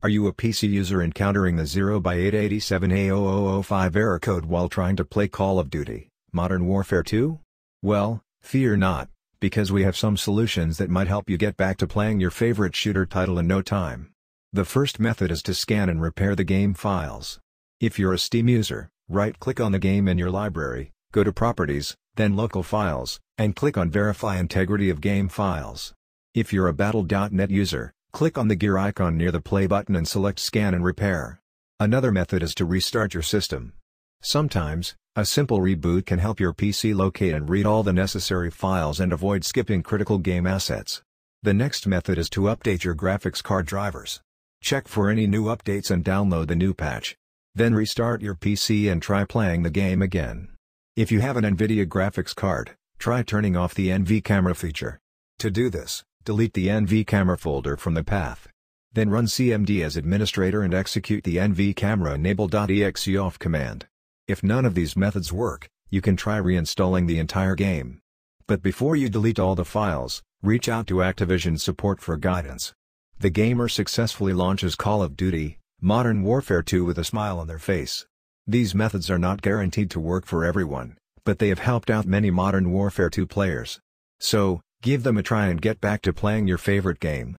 Are you a PC user encountering the 0x887A0005 error code while trying to play Call of Duty, Modern Warfare 2? Well, fear not, because we have some solutions that might help you get back to playing your favorite shooter title in no time. The first method is to scan and repair the game files. If you're a Steam user, right-click on the game in your library, go to Properties, then Local Files, and click on Verify Integrity of Game Files. If you're a Battle.net user, Click on the gear icon near the play button and select Scan and Repair. Another method is to restart your system. Sometimes, a simple reboot can help your PC locate and read all the necessary files and avoid skipping critical game assets. The next method is to update your graphics card drivers. Check for any new updates and download the new patch. Then restart your PC and try playing the game again. If you have an NVIDIA graphics card, try turning off the NV camera feature. To do this, delete the NV camera folder from the path. Then run cmd as administrator and execute the NV camera enable.exe off command. If none of these methods work, you can try reinstalling the entire game. But before you delete all the files, reach out to Activision support for guidance. The gamer successfully launches Call of Duty, Modern Warfare 2 with a smile on their face. These methods are not guaranteed to work for everyone, but they have helped out many Modern Warfare 2 players. So, Give them a try and get back to playing your favorite game.